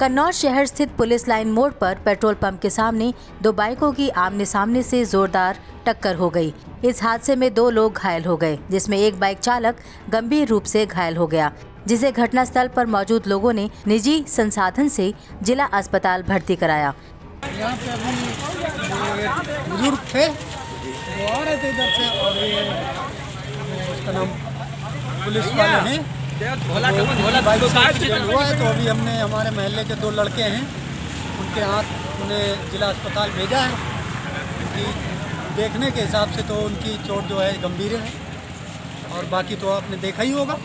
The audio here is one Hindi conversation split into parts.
कन्नौज शहर स्थित पुलिस लाइन मोड़ पर पेट्रोल पंप के सामने दो बाइकों की आमने सामने से जोरदार टक्कर हो गई। इस हादसे में दो लोग घायल हो गए, जिसमें एक बाइक चालक गंभीर रूप से घायल हो गया, जिसे घटनास्थल पर मौजूद लोगों ने निजी संसाधन से जिला अस्पताल भर्ती कराया। पुलिस वाले हैं। हुआ है तो अभी हमने हमारे महल्ले के दो लड़के हैं उनके हाथ उन्हें जिला अस्पताल भेजा है उनकी देखने के हिसाब से तो उनकी चोट जो है गंभीर है और बाकी तो आपने देखा ही होगा।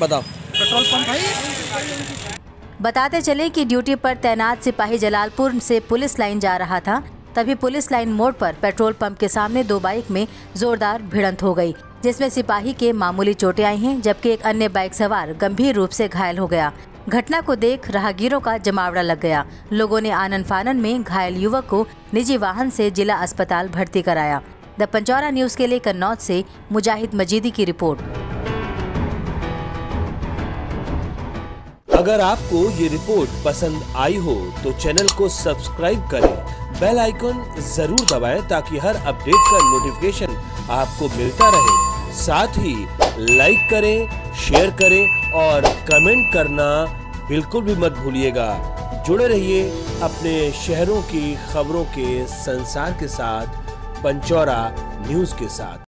बताओ। पेट्रोल पंप है बताते चले कि ड्यूटी पर तैनात सिपाही जलालपुर से पुलिस लाइन जा रहा था। तभी पुलिस लाइन मोड़ पर पेट्रोल पंप के सामने दो बाइक में जोरदार भिड़ंत हो गई, जिसमें सिपाही के मामूली चोटें आई हैं, जबकि एक अन्य बाइक सवार गंभीर रूप से घायल हो गया। घटना को देख राहगीरों का जमावड़ा लग गया। लोगों ने आनन फानन में घायल युवक को निजी वाहन से जिला अस्पताल भर्ती कराया। द पंचौरा न्यूज़ के लिए कन्नौज से मुजाहिद मजीदी की रिपोर्ट। अगर आपको ये रिपोर्ट पसंद आई हो तो चैनल को सब्सक्राइब करें। बेल आइकन ज़रूर दबाएँ ताकि हर अपडेट का नोटिफिकेशन आपको मिलता रहे। साथ ही लाइक करें शेयर करें और कमेंट करना बिल्कुल भी मत भूलिएगा। जुड़े रहिए अपने शहरों की खबरों के संसार के साथ, पंचौरा न्यूज़ के साथ।